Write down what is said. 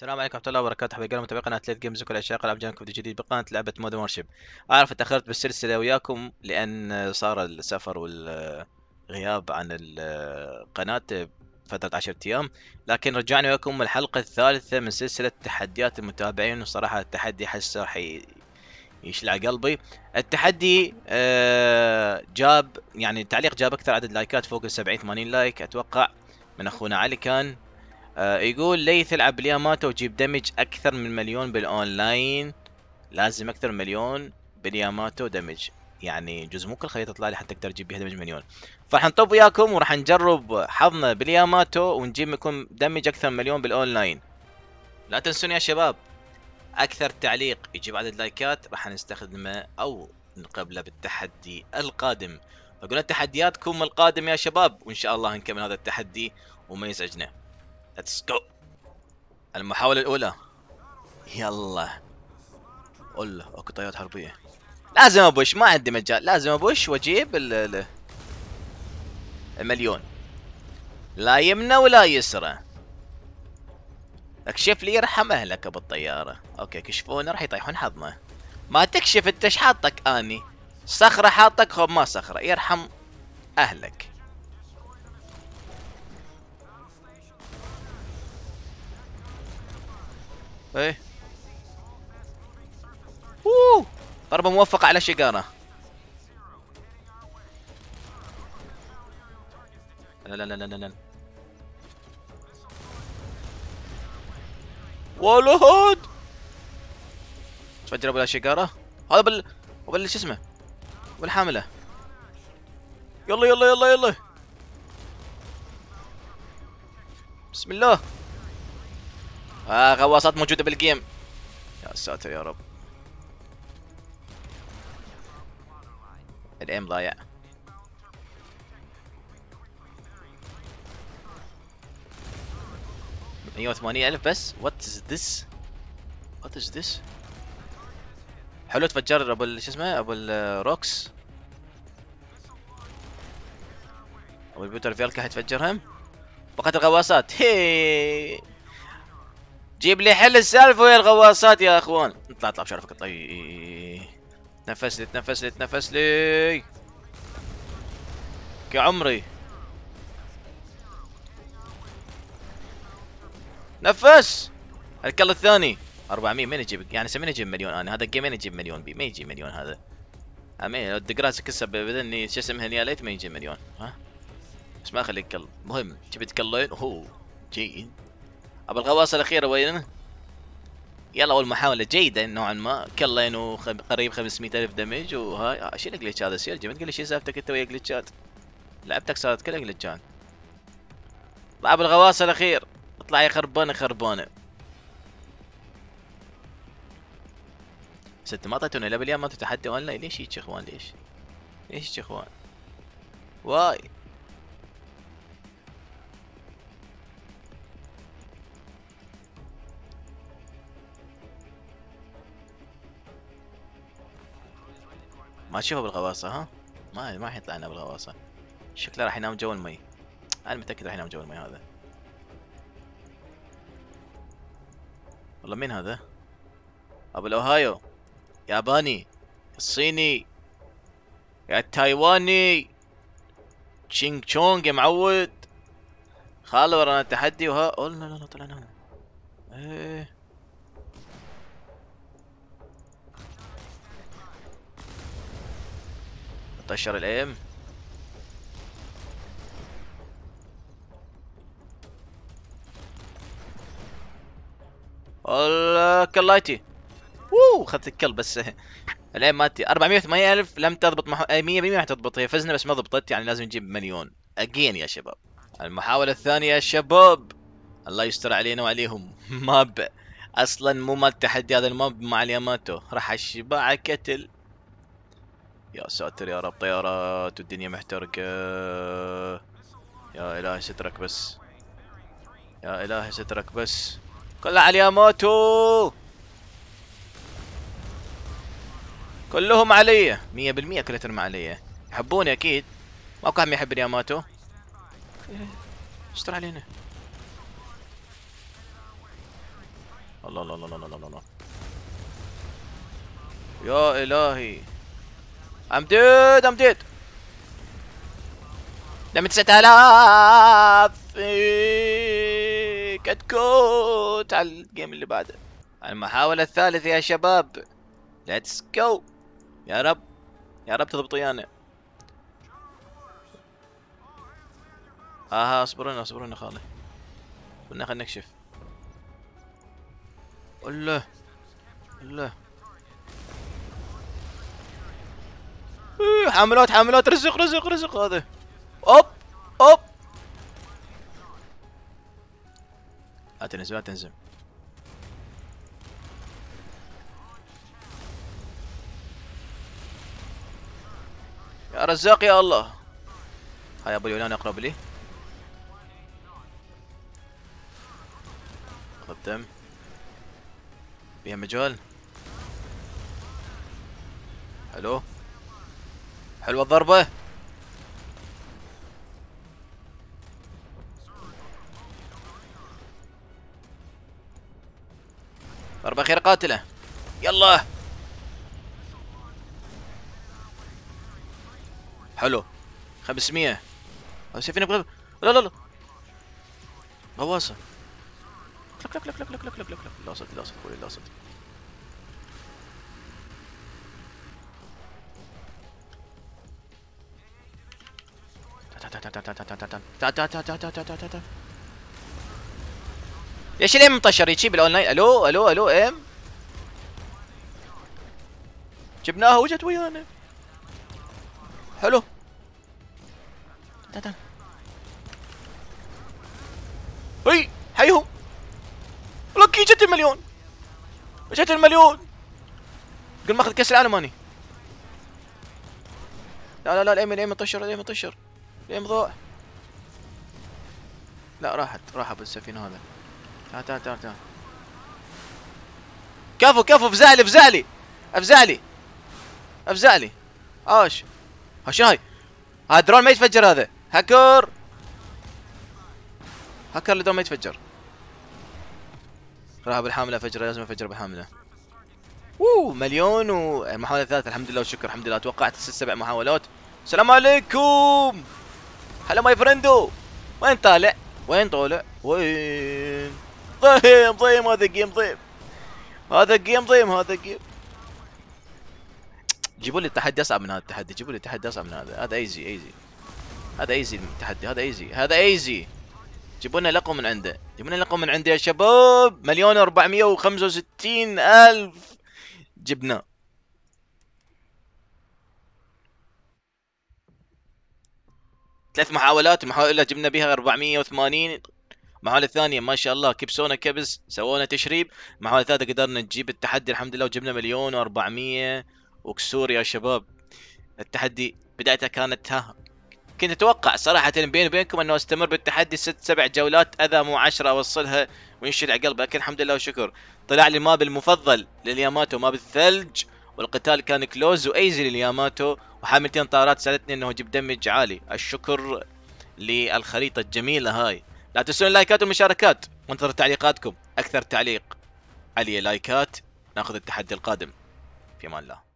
السلام عليكم ورحمة الله وبركاته. حبايبي متابعي قناة ليث Games وكل الأشياء قناة جايكم فيديو جديد بقناة لعبة Modern Warships أعرف تأخرت بالسلسلة وياكم لأن صار السفر والغياب عن القناة فترة عشرة أيام. لكن رجعنا وياكم الحلقة الثالثة من سلسلة تحديات المتابعين. وصراحة التحدي هسه حي يشلع قلبي. التحدي آه، جاب يعني التعليق جاب أكثر عدد لايكات فوق ال 70 80 لايك. أتوقع من أخونا علي كان يقول ليث العب بالياماتو وجيب damage أكثر من مليون بالأونلاين. لازم أكثر من مليون بالياماتو damage يعني جزء مو كل خريطة تطلع لي حتى أقدر أجيب بيها damage مليون. فراح نطب وياكم وراح نجرب حظنا بالياماتو ونجيب لكم damage أكثر من مليون بالأونلاين. لا تنسون يا شباب أكثر تعليق يجيب عدد لايكات راح نستخدمه أو نقبله بالتحدي القادم. فقلنا تحدياتكم القادم يا شباب وإن شاء الله نكمل هذا التحدي وما يزعجنا. let's go المحاولة الأولى. يلا. الله اكو طيارات حربية. لازم أبوش. ما عندي مجال. لازم أبوش وأجيب ال المليون. لا يمنى ولا يسرى. اكشف لي يرحم أهلك ابو الطيارة okay كشفونا. راح يطيحون حظنا. ما تكشف أنت إيش حاطك؟ آني. صخرة حاطك خب ما صخرة. يرحم أهلك. إيه. أوه. ضربة موفقة على شقارة لا لا لا لا لا ولد تفجر ابو شقارة هذا بال بال شو اسمه؟ بالحاملة. يلا يلا يلا يلا. بسم الله. آه غواصات موجودة بالجيم. يا ساتر يا رب. الأيم ضايع. مية وثمانية ألف بس. what is this what is this حلو تفجر أبو شو اسمه؟ أبو الروكس أبو البيوتر فيالكا حيتفجرهم بقت الغواصات. هي! جيب لي حل السالفة ويا الغواصات يا أخوان. اطلع اطلع بشرفك اطلع تنفس لي تنفس لي تنفس لي. كعمري. نفس! الكل الثاني. 400 مين يجيب يعني مين يجيب مليون أنا؟ هذا الجيم يجيب مليون بي. ما يجيب مليون هذا. أمين الدقراس كسب بدني شو اسمه يا ليت ما يجيب مليون. ها؟ بس ما أخليك كل مهم. جبت كلين اوه جيد. أبو الغواصة الأخيرة وين يلا أول محاولة جيدة نوعا ما. كلين وقريب 500 ألف دمج وهاي. شيل جلتش هذا سير ما تقول لي شو سالفتك أنت ويا جلتشات لعبتك صارت كلها جلتشات طلع أبو الغواصة الأخير. اطلع يا خربانة خربانة. ست ما أعطيتونا الا باليوم ما تتحدى ولا ليش هيك إخوان؟ ليش؟ ليش يا إخوان؟ واي. ما تشوفه بالغواصة ها؟ ما ما حيطلع لنا بالغواصة. شكله راح ينام جو المي. أنا متأكد راح ينام جو المي هذا. والله مين هذا؟ أبو الأوهايو. ياباني. الصيني. يا التايواني تشينغ تشونغ يا معود. خاله ورانا تحدي وها. أوه لا لا لا طلعنا. إيه. طشر الايم الكلايتي اوه اخذت الكل بس. الايم ماتي 480 ألف لم تضبط مح... 100% ما تضبط. هي فزنا بس ما ضبطت يعني لازم نجيب مليون. اجين يا شباب. المحاولة الثانية يا شباب. الله يستر علينا وعليهم. ماب أصلا مو مال التحدي هذا الماب مع الياماتو. راح اشبع كتل. يا ساتر يا رب طيارات والدنيا محترقة. يا إلهي سترك بس. يا إلهي سترك بس. كلها على ياموتو كلهم علي. مية بالمية كلهم علي. يحبوني أكيد. ماكو أحد يحب ياماتو استر علينا. الله الله الله الله الله الله. يا إلهي. I'm dead I'm dead دم 9000 كتكوت على ال game اللي بعده. المحاولة الثالثة يا شباب. let's go يا رب. يا رب تضبط ويانا أها اصبرنا اصبرنا خالي. قلنا خلينا نكشف. الله الله حملات حملات رزق رزق رزق. هذا. أوب أوب. لا تنزل لا تنزل. يا رزاق يا الله. هاي أبو اليونان اقرب لي قدم. فيها مجال. حلو. حلوة الضربة. ضربة خير قاتلة. يلا. حلو. 500 شايفين بغير لا لا لا. غواصة كلك كلك كلك كلك كلك كلك لا صدق لا صدق لا صدق لا صدق ليش الام مطشر يجيب الاونلاين ألو ألو ألو إم. جبناها وجت ويانا. حلو. تعال هي حيهم لكي جت المليون. جت المليون. قل ماخذ كأس العالم اني لا لا لا الايم الايم طشر الايم طشر. الايم ضاع لا راحت راح بالسفينة هذا. تعال تعال تعال تعال. كفو كفو افزعلي افزعلي افزعلي افزعلي آش شنو هاي. هذا درون ما يتفجر هذا. hacker. hacker اللي درون ما يتفجر. راح بالحامله فجر لازم أفجر بالحامله اوه مليون والمحاولة الثالثة الحمد لله والشكر الحمد لله. توقعت ست سبع محاولات. السلام عليكم. هلا my friendo وين طالع؟ وين طالع؟ وين؟ ضيم ضيم هذا game ضيم. هذا game ضيم هذا game جيبوا لي التحدي أصعب من هذا التحدي. جيبوا لي التحدي أصعب من هذا. هذا easy easy هذا easy التحدي هذا easy هذا easy جيبوا لنا لقب من عنده. جيبوا لنا لقب من عنده يا شباب. مليون وأربعمية وخمسة وستين ألف. جبناه ثلاث محاولات المحاولة الأولى جبنا بها 480 المحاولة الثانية ما شاء الله كبسونا كبس سوونا تشريب. المحاولة الثالثة قدرنا نجيب التحدي الحمد لله وجبنا مليون و400 وكسور يا شباب التحدي بدايتها كانت ها كنت أتوقع صراحة بيني وبينكم أنه أستمر بالتحدي ست سبع جولات أذى مو عشرة أوصلها وينشل قلبي لكن الحمد لله وشكر. طلع لي map المفضل للياماتو map الثلج والقتال كان close و easy للياماتو وحاملتين طارات ساعدتني إنه أجيب دمج عالي. الشكر للخريطة الجميلة هاي. لا تنسون اللايكات والمشاركات وانتظر تعليقاتكم. أكثر تعليق. علي لايكات. ناخذ التحدي القادم. في أمان الله.